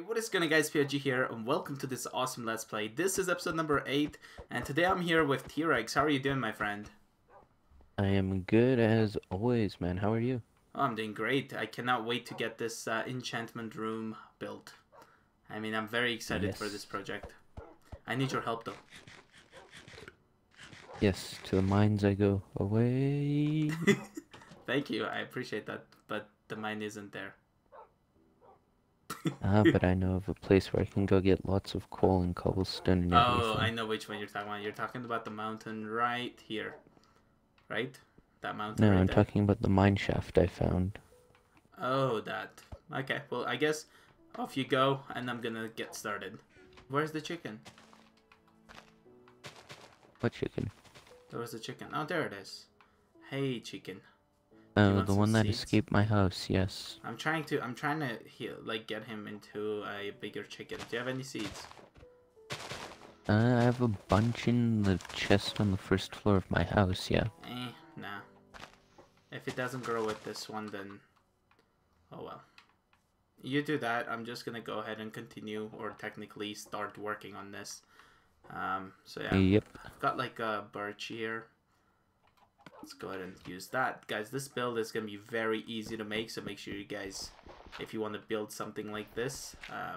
Hey, what is going on guys, POG here, and welcome to this awesome Let's Play. This is episode number 8, and today I'm here with TWreckx. How are you doing, my friend? I am good as always, man. How are you? Oh, I'm doing great. I cannot wait to get this uh, enchantment room built. I mean, I'm very excited yes. for this project. I need your help, though. Yes, to the mines I go away. Thank you, I appreciate that, but the mine isn't there. ah, but I know of a place where I can go get lots of coal and cobblestone and everything. Oh, I know which one you're talking about. You're talking about the mountain right here, right? That mountain. No, right I'm there. talking about the mine shaft I found. Oh, that. Okay, well, I guess off you go, and I'm gonna get started. Where's the chicken? What chicken? There was a chicken. Oh, there it is. Hey, chicken. Oh, the one that seeds? escaped my house. Yes. I'm trying to. I'm trying to heal, like get him into a bigger chicken. Do you have any seeds? Uh, I have a bunch in the chest on the first floor of my house. Yeah. Eh, nah. If it doesn't grow with this one, then oh well. You do that. I'm just gonna go ahead and continue, or technically start working on this. Um. So yeah. Yep. I've got like a birch here. Let's go ahead and use that. Guys, this build is going to be very easy to make, so make sure you guys, if you want to build something like this, uh,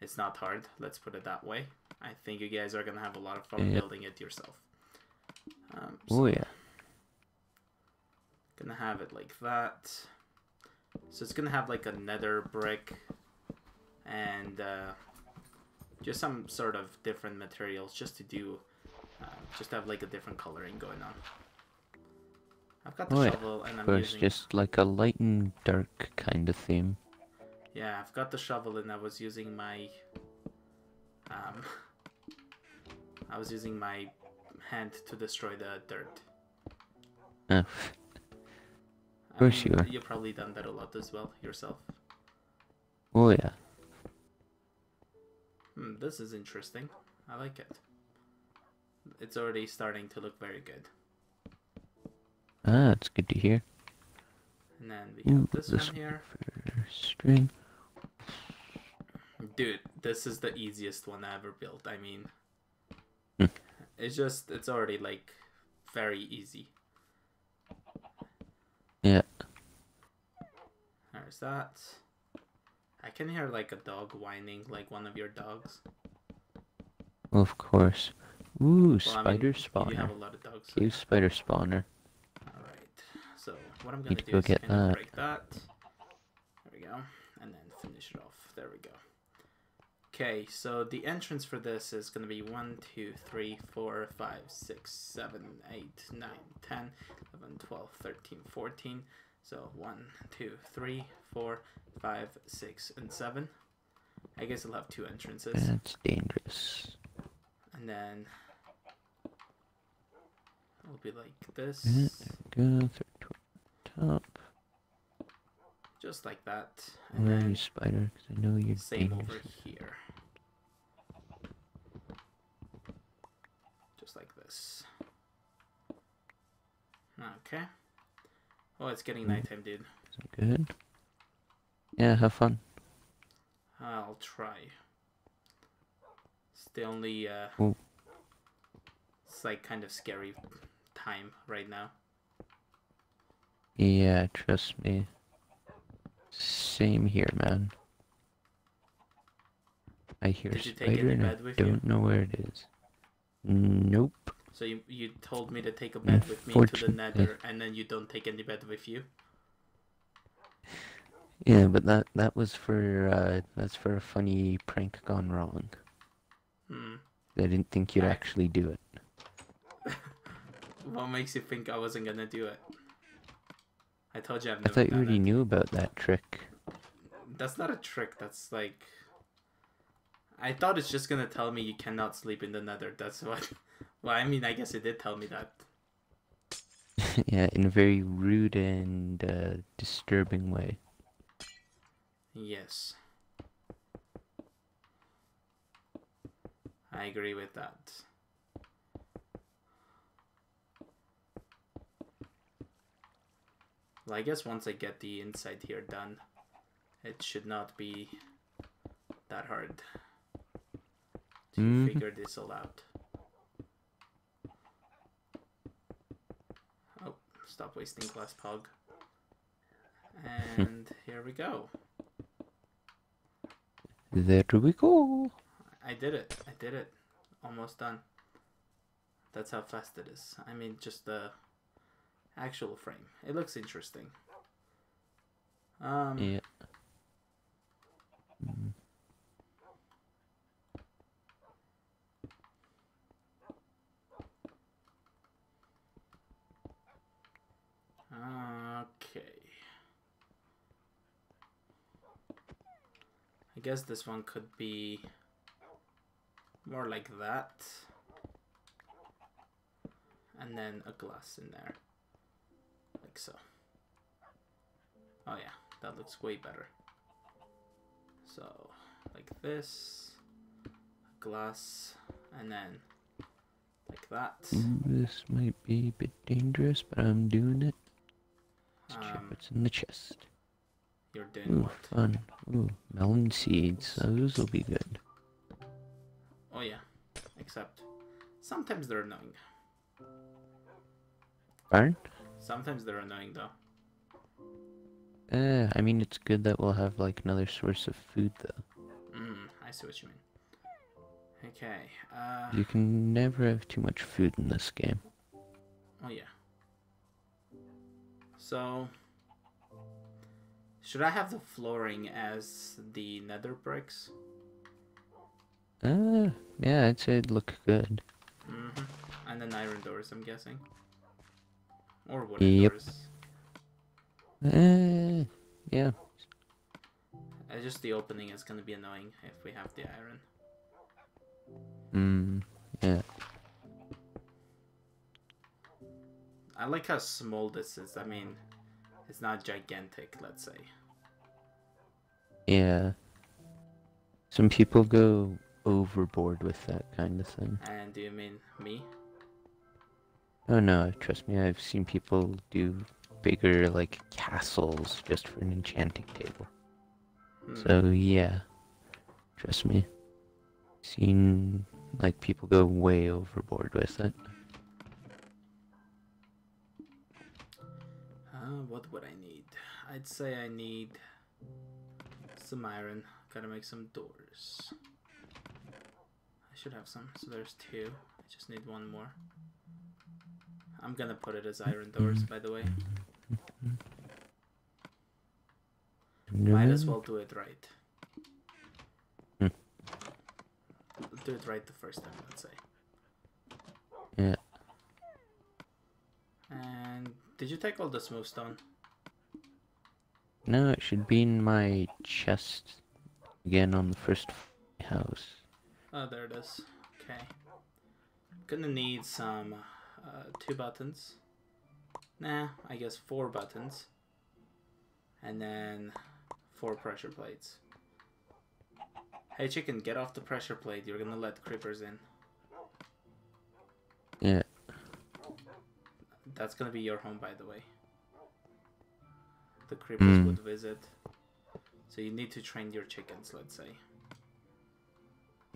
it's not hard. Let's put it that way. I think you guys are going to have a lot of fun building it yourself. Um, so oh, yeah. Gonna have it like that. So it's gonna have like a nether brick and uh, just some sort of different materials just to do, uh, just have like a different coloring going on. I've got the oh, shovel and I'm using... just like a light and dark kind of theme. Yeah, I've got the shovel and I was using my... Um... I was using my hand to destroy the dirt. Oh. Of course you are. You've probably done that a lot as well, yourself. Oh yeah. Hmm, this is interesting. I like it. It's already starting to look very good. Ah, that's good to hear. And then we have this, this one here. String. Dude, this is the easiest one I ever built. I mean, hmm. it's just, it's already like very easy. Yeah. There's that. I can hear like a dog whining, like one of your dogs. Of course. Ooh, well, spider I mean, spawner. You have a lot of dogs. Cave spider spawner. What I'm gonna do go is get kind of break that. There we go, and then finish it off. There we go. Okay, so the entrance for this is going to be 1, 2, 3, 4, 5, 6, 7, 8, 9, 10, 11, 12, 13, 14. So 1, 2, 3, 4, 5, 6, and 7. I guess it'll have two entrances. That's dangerous. And then it'll be like this. Go top. Just like that. And Where are you, spider? Because I know you're Same over here. Just like this. Okay. Oh, it's getting hmm. nighttime, dude. Good. Yeah, have fun. I'll try. It's the only, uh... Ooh. It's like kind of scary time right now. Yeah, trust me. Same here, man. I hear a spider and I don't you? know where it is. Nope. So you you told me to take a bed with me to the nether and then you don't take any bed with you? Yeah, but that that was for uh that's for a funny prank gone wrong. Hmm. I didn't think you'd actually do it. what makes you think I wasn't gonna do it? I told you I've never I thought you already it. knew about that trick. That's not a trick. That's like. I thought it's just gonna tell me you cannot sleep in the nether. That's what. Well, I mean, I guess it did tell me that. yeah, in a very rude and uh, disturbing way. Yes. I agree with that. Well, I guess once I get the inside here done, it should not be that hard to Mhm. figure this all out. Oh, stop wasting glass pog. And here we go. There we go. I did it. I did it. Almost done. That's how fast it is. I mean, just the actual frame. It looks interesting. Um, Yeah. Mm. Okay. I guess this one could be more like that. And then a glass in there. Like so. Oh yeah, that looks way better. So, like this, glass, and then like that. This might be a bit dangerous, but I'm doing it. Let's check Um, what's in the chest. You're doing Ooh, what? fun. Ooh, melon seeds. Those will be good. Oh yeah, except sometimes they're annoying. Fern? Sometimes they're annoying though. Uh, I mean, it's good that we'll have like another source of food, though. Mm, I see what you mean. Okay. Uh, You can never have too much food in this game. oh yeah. So, should I have the flooring as the nether bricks? Uh, yeah, I'd say it'd look good. Mm-hmm. And then iron doors, I'm guessing. Or wooden Yep. doors. Uh, yeah. Uh, just the opening is gonna be annoying if we have the iron. Mm, yeah. I like how small this is. I mean, it's not gigantic, let's say. Yeah. Some people go overboard with that kind of thing. And do you mean me? Oh no, trust me, I've seen people do bigger, like, castles just for an enchanting table. Hmm. So, yeah. Trust me. Seen, like, people go way overboard with it. Uh, what would I need? I'd say I need some iron. Gotta make some doors. I should have some. So there's two. I just need one more. I'm gonna put it as iron doors, by the way. Might as well do it right. Hmm. Do it right the first time, let's say. Yeah. And did you take all the smooth stone? No, it should be in my chest again on the first house. Oh, there it is. Okay. Gonna need some uh, two buttons. Nah, I guess four buttons. And then four pressure plates. Hey chicken, get off the pressure plate. You're gonna let creepers in. Yeah. That's gonna be your home, by the way. The creepers Mm. would visit. So you need to train your chickens, let's say.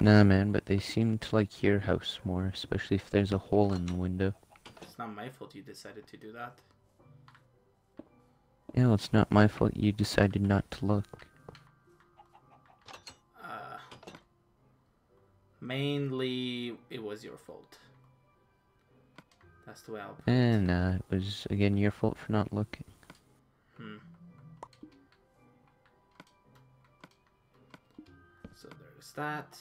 Nah, man, but they seem to like your house more, especially if there's a hole in the window. It's not my fault you decided to do that. Yeah, well, it's not my fault you decided not to look. Uh, mainly, it was your fault. That's the way I'll put it. And nah, it was again your fault for not looking. Hmm. So there's that.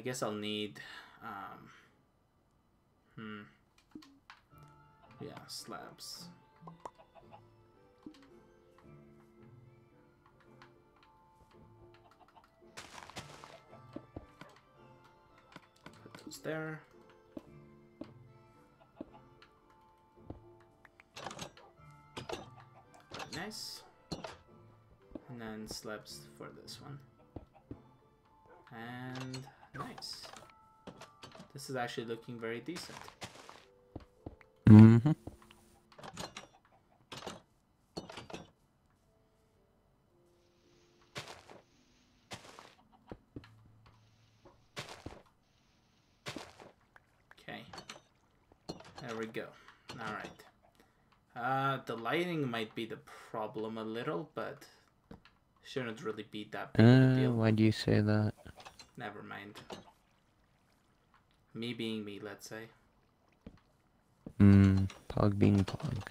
I guess I'll need, um, hmm. Yeah, slabs. Put those there. Nice. And then slabs for this one. And Nice. This is actually looking very decent. Mm-hmm. Okay. There we go. All right. Uh, the lighting might be the problem a little, but shouldn't really be that big uh, Why do you say that? Never mind. Me being me, let's say. Hmm, Pog being Pog.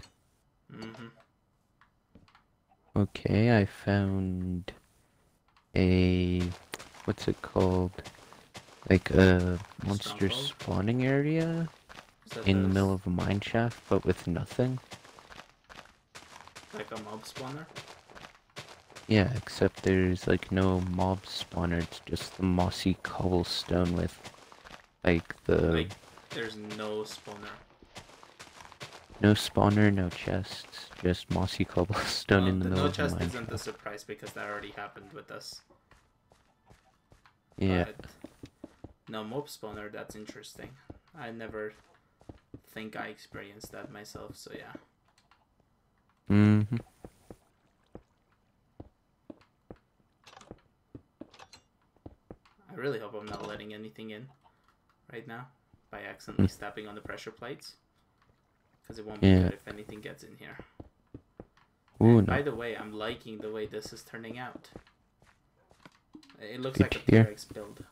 Mm-hmm. Okay, I found a... What's it called? Like a monster spawning area in the middle of a mine shaft, but with nothing. Like a mob spawner? Yeah, except there's like no mob spawner, it's just the mossy cobblestone with like the... Like, there's no spawner. No spawner, no chests, just mossy cobblestone well, in the, the middle no of the. No chest isn't a surprise because that already happened with us. Yeah. But no mob spawner, that's interesting. I never think I experienced that myself, so yeah. Mm-hmm. I really hope I'm not letting anything in right now by accidentally mm. stepping on the pressure plates. Because it won't be yeah. good if anything gets in here. Ooh, no. By the way, I'm liking the way this is turning out. It looks like a TWreckx build.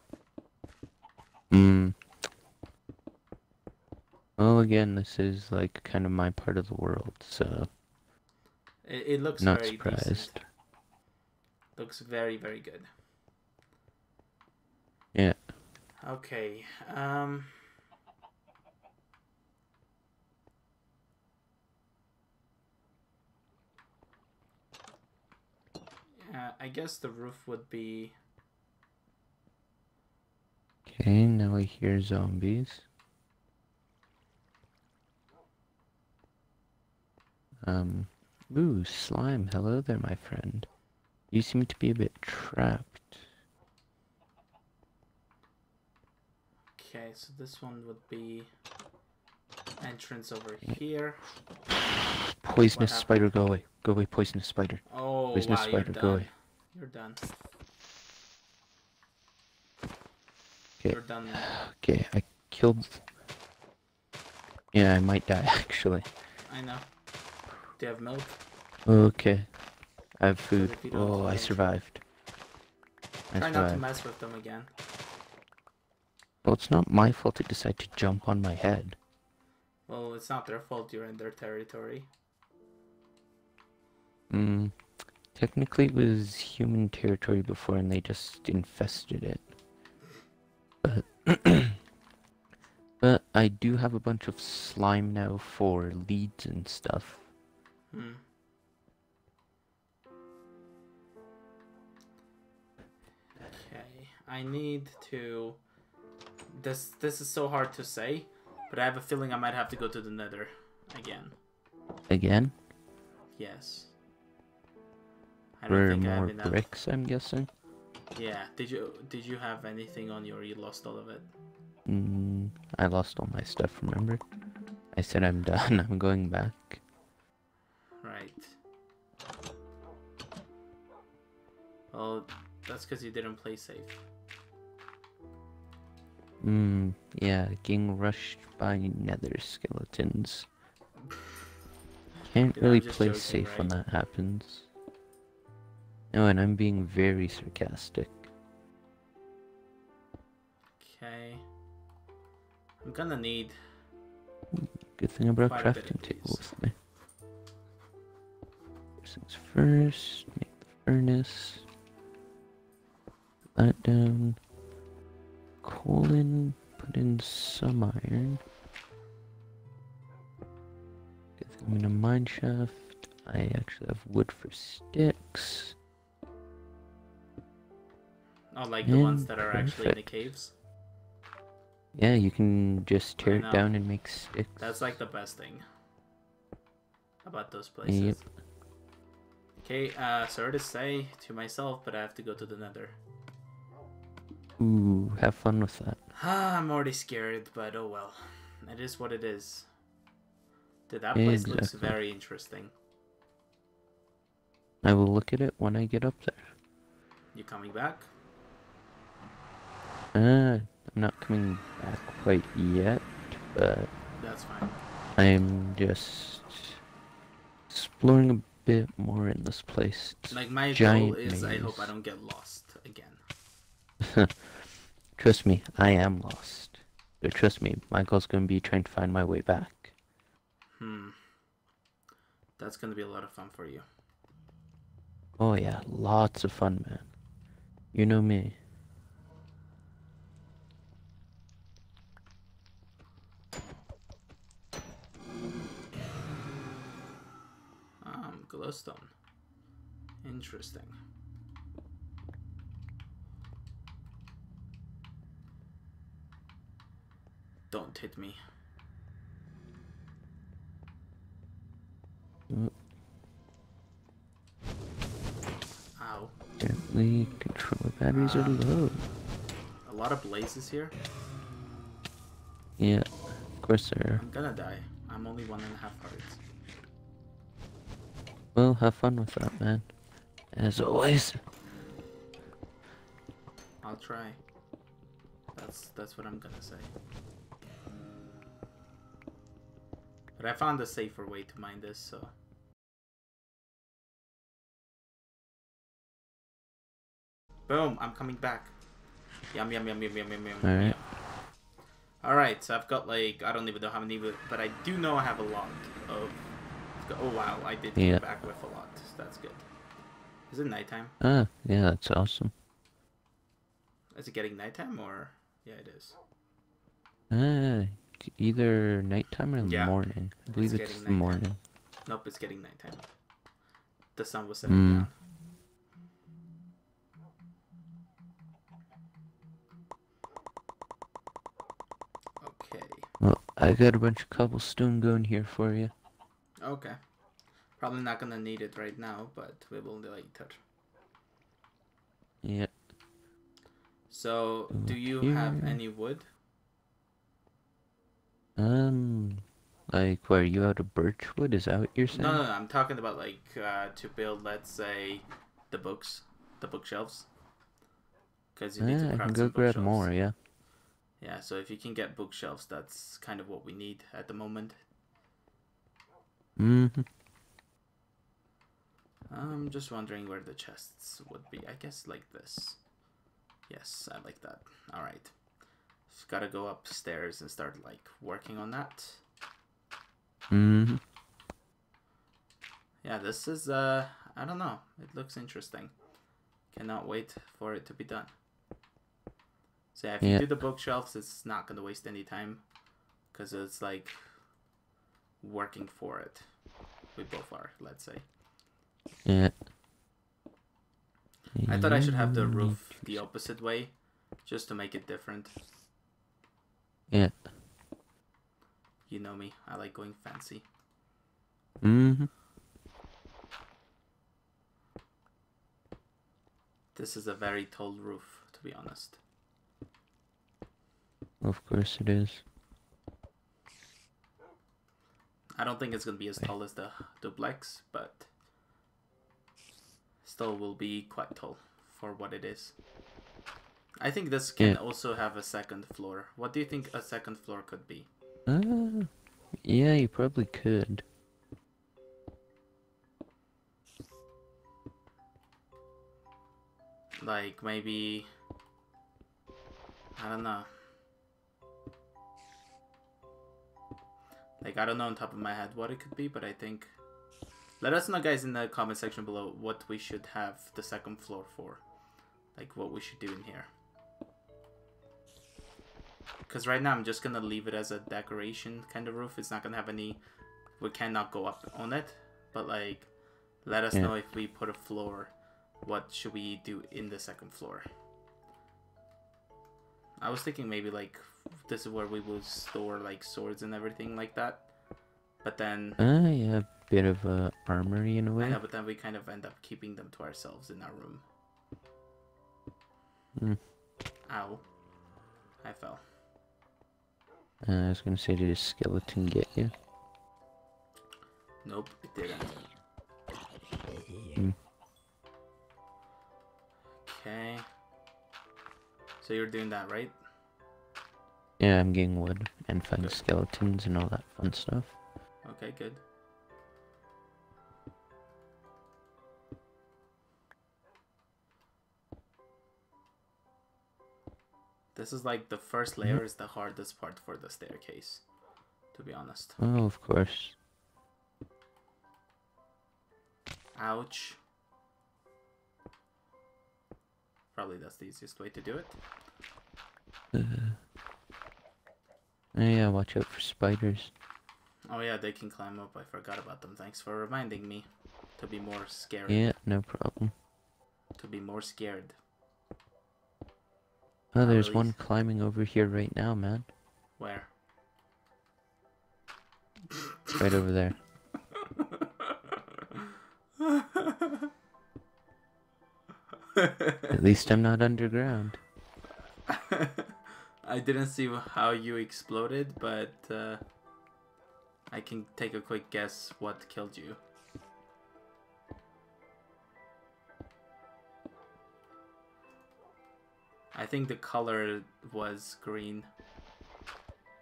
Hmm. Well, again, this is like kind of my part of the world, so. It, it looks not very surprised. Decent. Looks very very good. Yeah. Okay. Um. Yeah, I guess the roof would be. Okay, now I hear zombies. Um, ooh, slime. Hello there, my friend. You seem to be a bit trapped. Okay, so this one would be entrance over here. Poisonous spider, go away. Go away, poisonous spider. Oh, poisonous wow, spider, go away. You're done. Okay. You're done. Okay, I killed. Yeah, I might die actually. I know. Do you have milk? Okay. I have food. Oh, I survived. I Try survived. not to mess with them again. Well, it's not my fault they decide to jump on my head. Well, it's not their fault you're in their territory. Hmm. Technically, it was human territory before, and they just infested it. But, but I do have a bunch of slime now for leads and stuff. Hmm. Okay, I need to. This this is so hard to say, but I have a feeling I might have to go to the Nether again. Again? Yes. I don't For think more I have enough. bricks, I'm guessing. Yeah. Did you did you have anything on you, or you lost all of it? Mm, I lost all my stuff. Remember? I said I'm done. I'm going back. Right. Well, that's because you didn't play safe. Hmm, yeah, getting rushed by nether skeletons. Can't really play joking, safe right? when that happens. Oh, and I'm being very sarcastic. Okay. I'm gonna need... Good thing I brought crafting table with me. First things first, make the furnace. Put that down. Coal in, put in some iron. I'm in a mine shaft. I actually have wood for sticks. Not like the ones that are perfect. actually in the caves? Yeah, you can just tear it down and make sticks. That's like the best thing How about those places. Yep. Okay, uh, sorry to say to myself, but I have to go to the nether. Ooh, have fun with that. I'm already scared, but oh well. It is what it is. Dude, that place exactly. looks very interesting. I will look at it when I get up there. You coming back? Uh, I'm not coming back quite yet, but... That's fine. I'm just exploring a bit more in this place. It's like my goal is. I hope I don't get lost again. trust me, I am lost. But trust me, Michael's gonna be trying to find my way back. Hmm. That's gonna be a lot of fun for you. Oh yeah, lots of fun, man. You know me. Um, glowstone. Interesting. Don't hit me. Mm. Ow. Gently control the batteries uh, are low. A lot of blazes here. Yeah, of course there. I'm gonna die. I'm only one and a half hearts. Well, have fun with that, man. As always. I'll try. That's that's what I'm gonna say. But I found a safer way to mine this, so... Boom! I'm coming back. Yum, yum, yum, yum, yum, yum, yum. Alright. Alright, so I've got like, I don't even know how many, but I do know I have a lot of... Oh wow, I did yeah. back with a lot. That's good. Is it nighttime? Ah, yeah, that's awesome. Is it getting nighttime or... Yeah, it is. Ah, either nighttime or yeah. morning. I believe it's, it's the morning. Nope, it's getting nighttime. The sun was setting mm. down. Okay. Well, I got a bunch of cobblestone going here for you. Okay. Probably not gonna need it right now, but we will later. Yeah. So, do you here. have any wood? Um, like where you out of birchwood? Is that what you're saying? No, no, no. I'm talking about like uh, to build, let's say, the books, the bookshelves. Because you need yeah, to craft I can go grab more. Yeah. Yeah. So if you can get bookshelves, that's kind of what we need at the moment. Mm-hmm. I'm just wondering where the chests would be. I guess like this. Yes, I like that. All right. Just gotta go upstairs and start like working on that. hmm Yeah, this is uh I don't know. It looks interesting. Cannot wait for it to be done. So yeah, if yeah. you do the bookshelves, it's not gonna waste any time, because it's like working for it. We both are, let's say. Yeah. I thought I should have the roof the opposite way, just to make it different. Yeah. You know me. I like going fancy. Mm-hmm. This is a very tall roof, to be honest. Of course it is. I don't think it's gonna be as tall as the duplex, but still will be quite tall for what it is. I think this can yeah. also have a second floor. What do you think a second floor could be? Uh, yeah, you probably could. Like maybe I don't know. Like I don't know on top of my head what it could be, but I think let us know guys in the comment section below what we should have the second floor for. Like what we should do in here. Because right now I'm just going to leave it as a decoration kind of roof. It's not going to have any... We cannot go up on it. But like, let us yeah. know if we put a floor. What should we do in the second floor? I was thinking maybe like this is where we will store like swords and everything like that. But then... Uh, yeah, a bit of a armory in a way. I know, but then we kind of end up keeping them to ourselves in our room. Mm. Ow. I fell. Uh, I was gonna say, did a skeleton get you? Nope, it didn't. Hmm. Okay. So you're doing that, right? Yeah, I'm getting wood and finding skeletons and all that fun stuff. Okay, good. This is like the first Mm-hmm. layer is the hardest part for the staircase, to be honest. Oh, of course. Ouch. Probably that's the easiest way to do it. Uh, oh yeah, watch out for spiders. Oh yeah, they can climb up. I forgot about them. Thanks for reminding me to be more scared. Yeah, no problem. To be more scared. Oh, Not there's one climbing over here right now, man. Where? Right over there. At least I'm not underground. I didn't see how you exploded, but uh, I can take a quick guess what killed you. I think the color was green.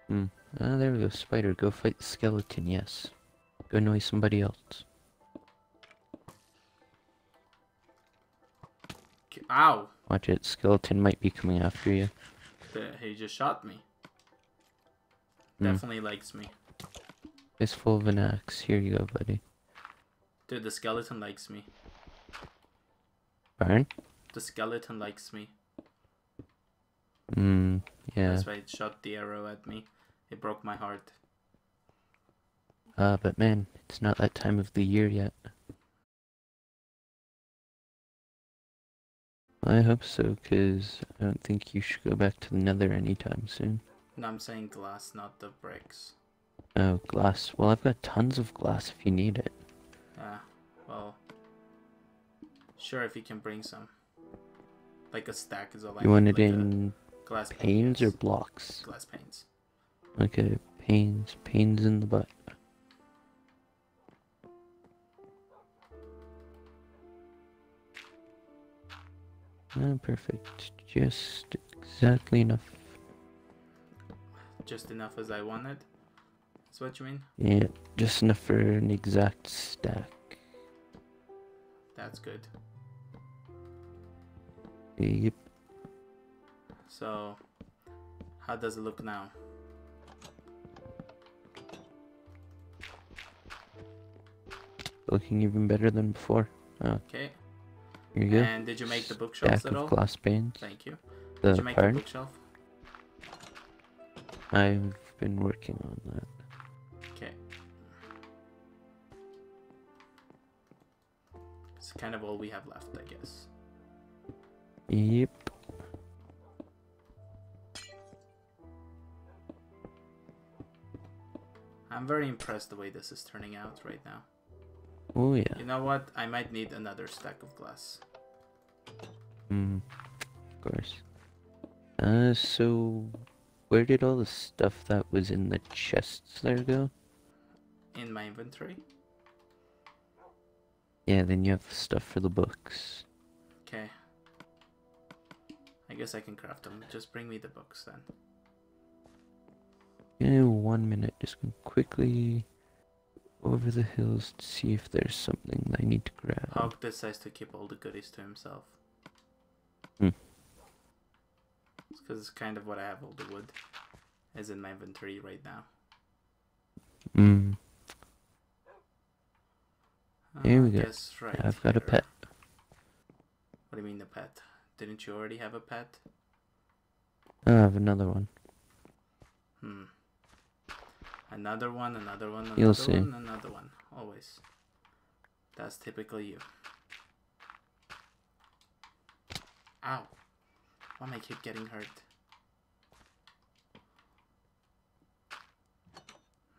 Hmm. Ah, there we go. Spider, go fight the skeleton. Yes. Go annoy somebody else. Ow! Watch it. Skeleton might be coming after you. He just shot me. Hmm. Definitely likes me. It's full of an axe. Here you go, buddy. Dude, the skeleton likes me. Barn? The skeleton likes me. Hmm. Yeah. That's why it shot the arrow at me. It broke my heart. Uh, but man, it's not that time of the year yet. I hope so, because I don't think you should go back to the nether anytime soon. No, I'm saying glass, not the bricks. Oh, glass. Well, I've got tons of glass if you need it. Yeah, well, sure if you can bring some. Like a stack is all I You want it like a in glass pane, panes or blocks? glass panes. Okay, panes. Panes in the butt. Oh, perfect. Just exactly enough. Just enough as I wanted. That's what you mean? Yeah, just enough for an exact stack. That's good. Yep. So, how does it look now? Looking even better than before. Oh, Okay. here you go. And did you make the bookshelves Stack at all? glass panes. Thank you. The Did you make the bookshelf? I've been working on that. Okay. It's kind of all we have left, I guess. Yep. I'm very impressed the way this is turning out right now. Oh yeah. You know what? I might need another stack of glass. Mm, of course. Uh, so where did all the stuff that was in the chests there go? in my inventory. Yeah, then you have the stuff for the books. Okay. I guess I can craft them. Just bring me the books then. Yeah, one minute. Just quickly over the hills to see if there's something I need to grab. Pog decides to keep all the goodies to himself. Hmm. It's because it's kind of what I have all the wood is in my inventory right now. Mm, Here we Uh, go. guess right I've got a pet. What do you mean a pet? Didn't you already have a pet? I have another one. Hmm. Another one, another one, another You'll see. one, another one. Always. That's typically you. Ow. Why am I keep getting hurt?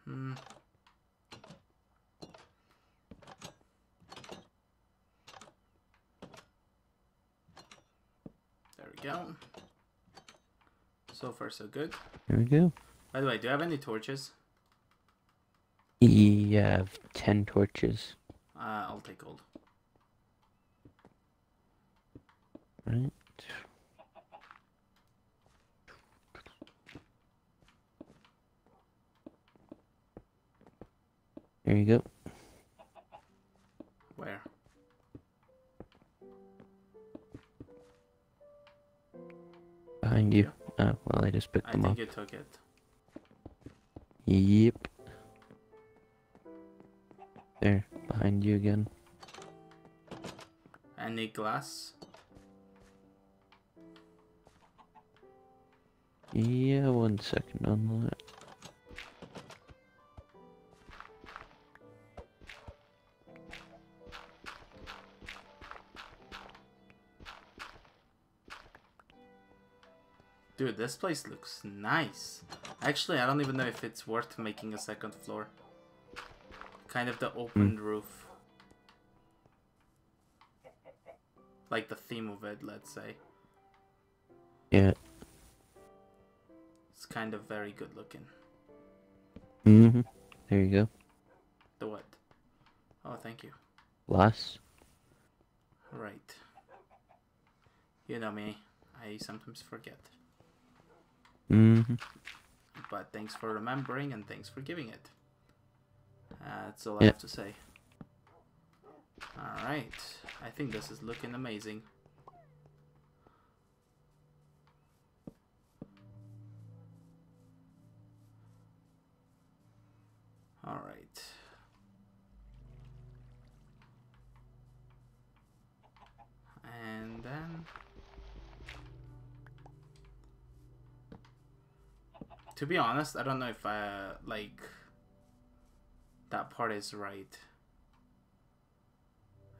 Hmm. There we go. So far, so good. There we go. By the way, do you have any torches? You have ten torches, Uh, I'll take gold. right? There you go. Where? Behind you. Oh, well, I just picked I them think up. you took it. Yep. There, behind you again. Any glass? Yeah, one second on that. Dude, this place looks nice. Actually, I don't even know if it's worth making a second floor. Kind of the open roof. Like the theme of it, let's say. Yeah. It's kind of very good looking. Mm-hmm. There you go. The what? Oh, thank you. Glass. Right. You know me. I sometimes forget. Mm-hmm. But thanks for remembering and thanks for giving it. Uh, that's all I Yeah. have to say. Alright. I think this is looking amazing. Alright. And then to be honest, I don't know if I like that part is right.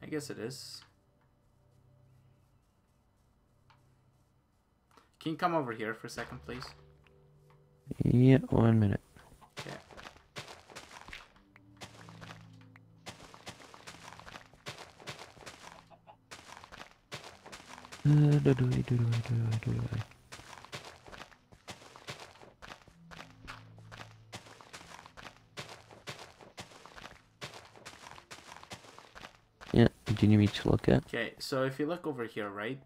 I guess it is. Can you come over here for a second, please? Yeah, one minute. Okay. Uh, do do do do do do do. Yeah, do you need me to look at? Okay, so if you look over here, right?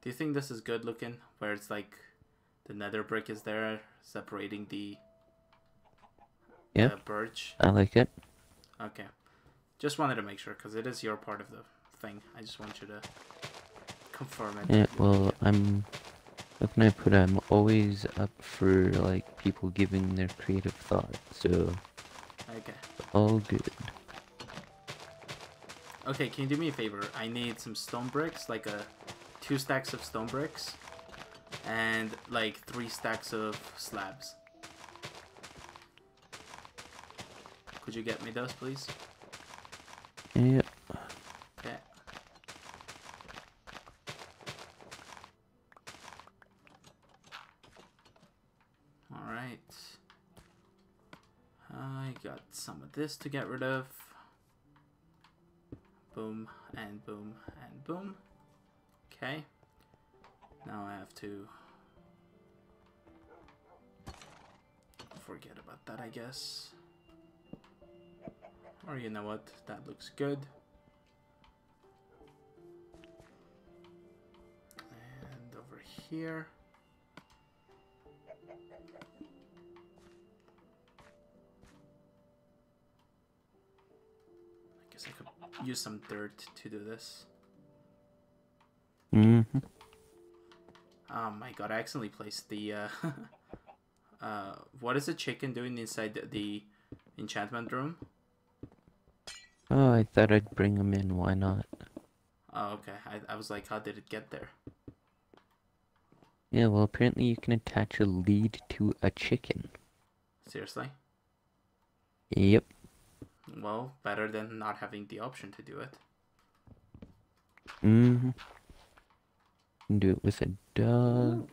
Do you think this is good looking? Where it's like the nether brick is there separating the Yeah. birch. I like it. Okay. Just wanted to make sure because it is your part of the thing. I just want you to confirm it. Yeah, well, I'm. What can I put? I'm always up for like people giving their creative thought, so Okay. all good. Okay, can you do me a favor? I need some stone bricks, like a two stacks of stone bricks, and like three stacks of slabs. Could you get me those, please? Yep. Okay. Alright. I got some of this to get rid of. Boom, and boom, and boom. Okay. Now I have to forget about that, I guess. Or you know what? That looks good. And over here. I guess I could use some dirt to do this. mm-hmm. Oh my god, I accidentally placed the uh uh what is the chicken doing inside the, the enchantment room? Oh, I thought I'd bring him in. Why not? Oh okay. I, I was like, how did it get there? Yeah, well, apparently you can attach a lead to a chicken. Seriously? Yep. Well, better than not having the option to do it. Mm-hmm. Do it with a dog.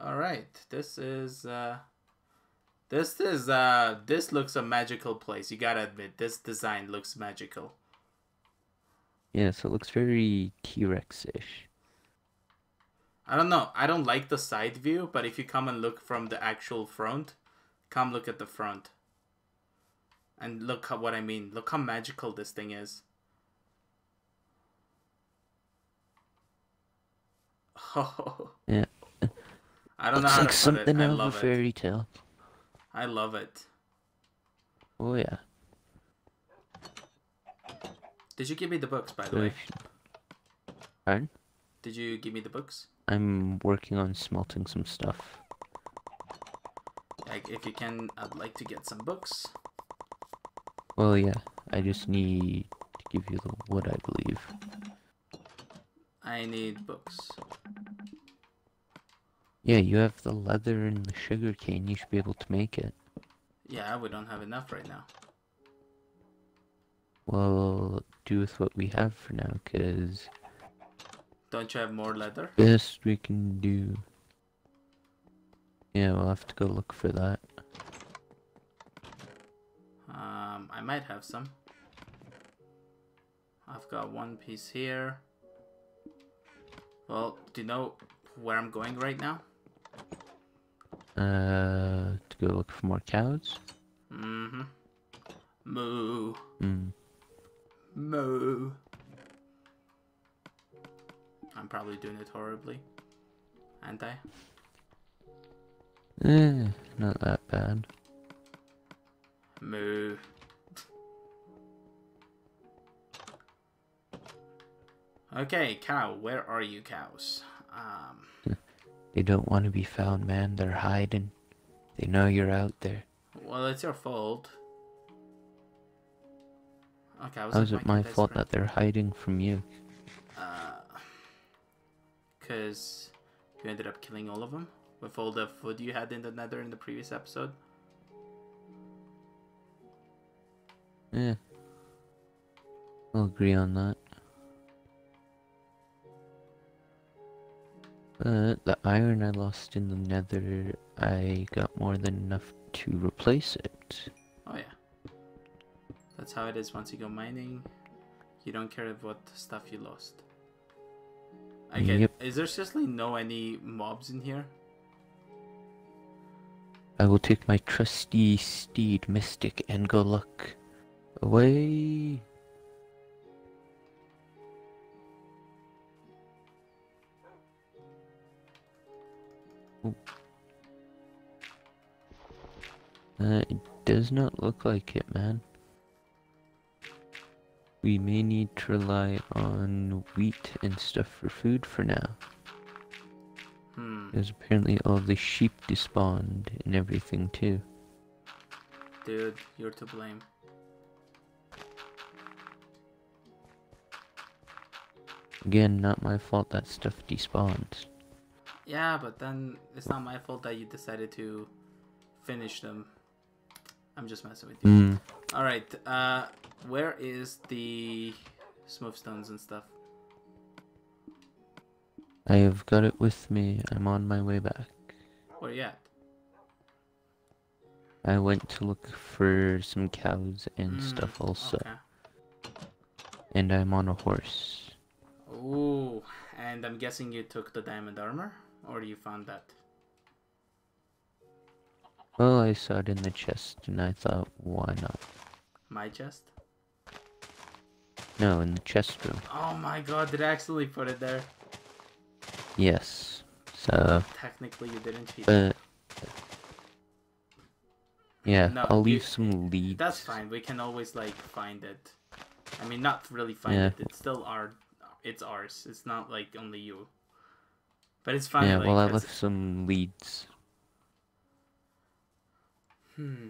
Alright. This is uh this is uh this looks a magical place. You gotta admit, this design looks magical. Yeah, so it looks very TWreckx-ish. I don't know. I don't like the side view, but if you come and look from the actual front, come look at the front. And look how, what I mean. Look how magical this thing is. Oh, Yeah. I don't know Looks how like something it. I out of a love it. fairy tale. I love it. Oh yeah. Did you give me the books, by the way? Pardon? Did you give me the books? I'm working on smelting some stuff. Like, if you can, I'd like to get some books. Well, yeah. I just need to give you the wood, I believe. I need books. Yeah, you have the leather and the sugar cane. You should be able to make it. Yeah, we don't have enough right now. Well, do with what we have for now, cause. Don't you have more leather? Best we can do. Yeah, we'll have to go look for that. Um, I might have some. I've got one piece here. Well, do you know where I'm going right now? Uh, to go look for more cows? Mm-hmm. Moo. Hmm. Moo. I'm probably doing it horribly. Aren't I? Eh, not that bad. Moo. Okay, cow. Where are you, cows? Um. They don't want to be found, man. They're hiding. They know you're out there. Well, it's your fault. Okay, I was. How is it my fault that they're hiding from you? Uh, cause you ended up killing all of them with all the food you had in the Nether in the previous episode. Yeah. I'll agree on that. But the iron I lost in the nether, I got more than enough to replace it. Oh yeah. That's how it is once you go mining. You don't care what stuff you lost. Yep. is there seriously no any mobs in here? I will take my trusty steed, Mystic, and go look. Away! Uh, it does not look like it, man. We may need to rely on wheat and stuff for food for now. Hmm. Because apparently all the sheep despawned and everything too. Dude, you're to blame. Again, not my fault that stuff despawns. Yeah, but then it's not my fault that you decided to finish them. I'm just messing with you. Mm. All right. Uh, where is the smooth stones and stuff? I have got it with me. I'm on my way back. Where you at? I went to look for some cows and mm, stuff also. Okay. And I'm on a horse. Ooh, and I'm guessing you took the diamond armor, or you found that? Well, I saw it in the chest, and I thought, why not? My chest? No, in the chest room. Oh my god, did I actually put it there? Yes. So. Technically, you didn't cheat. But. Yeah, no, I'll leave you, some leads. That's fine. We can always like find it. I mean, not really find yeah. it. It's still our. It's ours. It's not like only you. But it's fine. Yeah, well, I left some leads. Hmm.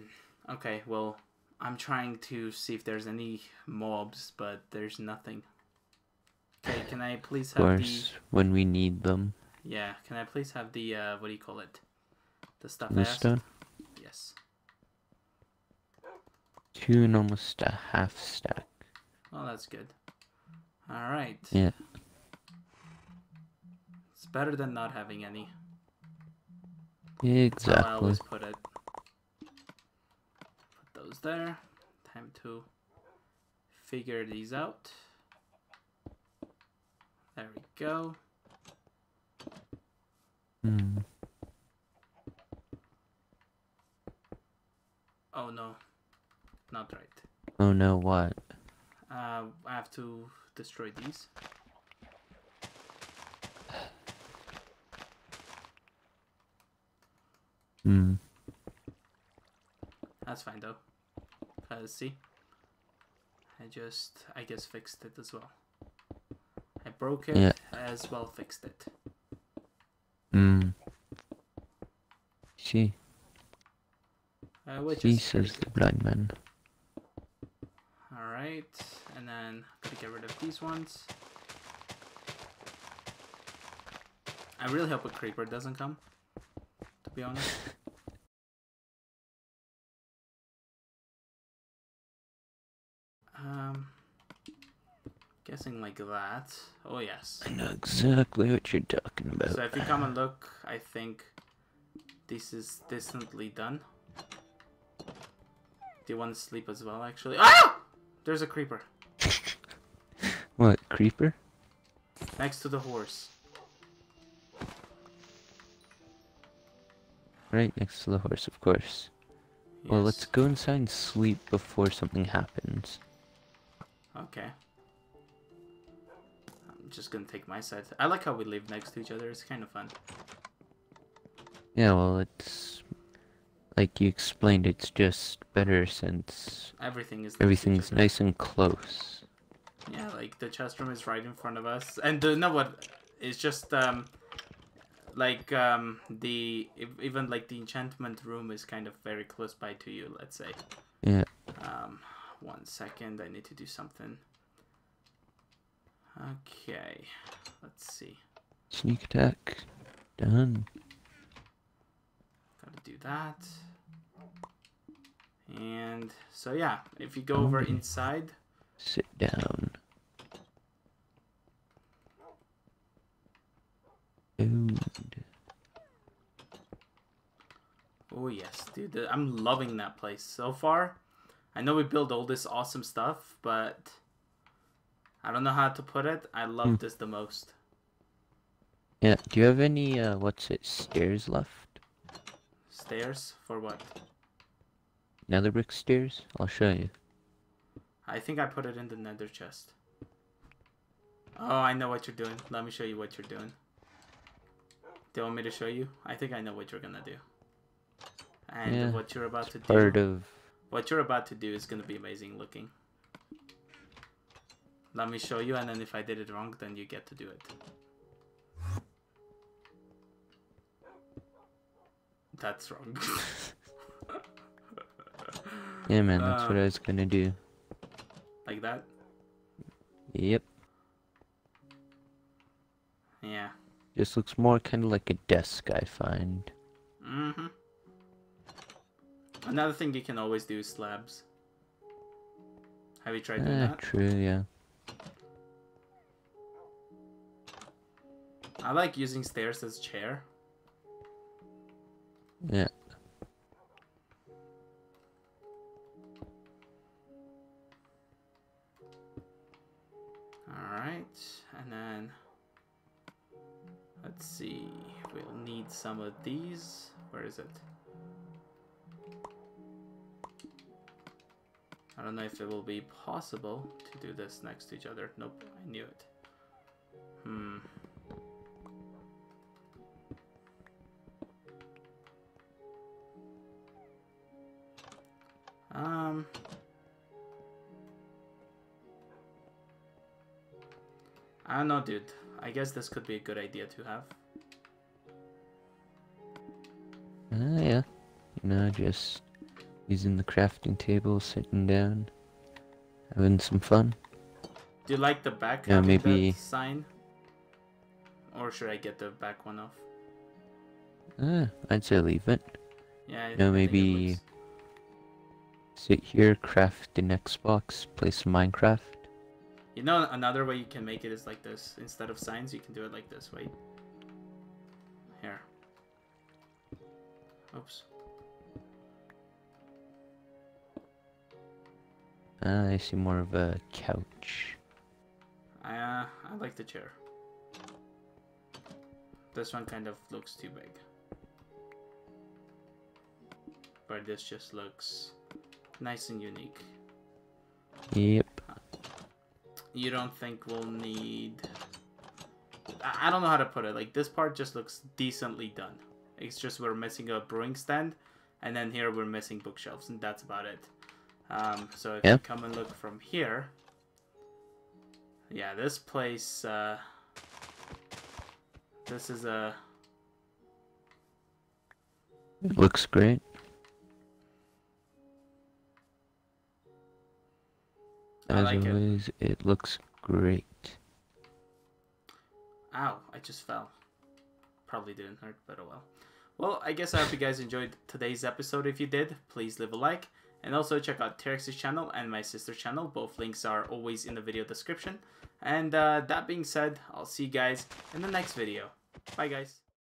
Okay, well, I'm trying to see if there's any mobs, but there's nothing. Okay, can I please have of course, the... when we need them. Yeah, can I please have the, uh, what do you call it? The stuff the stone? Yes. Two and almost a half stack. Oh, that's good. Alright. Yeah. It's better than not having any. Exactly. That's how I always put it Put those there. Time to figure these out. There we go. Hmm. Oh no, not right. Oh no, what? Uh, I have to destroy these. Hmm. That's fine though. Because, see? I just, I guess, fixed it as well. I broke it, Yeah. as well fixed it. Hmm. See, Uh, see, says the blind man. Alright, and then gotta get rid of these ones. I really hope a creeper doesn't come, to be honest. Guessing like that. Oh yes. I know exactly what you're talking about. So if you come and look, I think this is decently done. Do you want to sleep as well, actually? Ah! There's a creeper What, creeper? next to the horse. Right next to the horse, of course. Well, let's go inside and sleep before something happens. Okay. Just gonna take my side. I like how we live next to each other. It's kind of fun. Yeah, well, it's like you explained. It's just better since Everything is. next to each everything's nice and close. Yeah, like the chest room is right in front of us, and the, know what? It's just um, like um, the even like the enchantment room is kind of very close by to you. Let's say. Yeah. Um, one second. I need to do something. Okay. Let's see. Sneak attack. Done. Gotta do that. And so yeah, if you go over Okay. inside, Sit down. Oh yes, dude, I'm loving that place so far. I know we build all this awesome stuff, but I don't know how to put it. I love Hmm. this the most. Yeah. Do you have any uh, what's it? Stairs left? Stairs for what? Nether brick stairs? I'll show you. I think I put it in the nether chest. Oh, I know what you're doing. Let me show you what you're doing. Do you want me to show you? I think I know what you're gonna do. And Yeah, what you're about to do. Part of What you're about to do is going to be amazing looking. Let me show you, and then if I did it wrong, then you get to do it. That's wrong. yeah, man. That's what Uh, I was gonna do. like that? Yep. Yeah. Just looks more kind of like a desk, I find. Mm-hmm. Another thing you can always do is slabs. Have you tried doing Ah, that? true. Yeah. I like using stairs as chair. Yeah. Alright, and then let's see, we'll need some of these. Where is it? I don't know if it will be possible to do this next to each other. Nope, I knew it. Hmm. Um. I don't know, dude. I guess this could be a good idea to have. Ah, yeah. You know, just using the crafting table, sitting down, having some fun. Do you like the back Yeah, maybe- sign? Or should I get the back one off? Ah, I'd say leave it. Yeah. I it maybe- looks- Sit here, craft an Xbox, play some Minecraft. You know, another way you can make it is like this. Instead of signs, you can do it like this. Wait. Here. Oops. Ah, I see more of a couch. I, uh, I like the chair. This one kind of looks too big. But this just looks nice and unique. Yep. You don't think we'll need... I don't know how to put it. Like, this part just looks decently done. It's just we're missing a brewing stand, and then here we're missing bookshelves, and that's about it. Um, so if yep. you come and look from here, yeah, this place, uh, this is a... It looks great. As like always, it. it looks great. Ow, I just fell. Probably didn't hurt, but oh well. Well, I guess I hope you guys enjoyed today's episode. If you did, please leave a like. And also check out TWreckx's channel and my sister channel. Both links are always in the video description. And uh, that being said, I'll see you guys in the next video. Bye guys.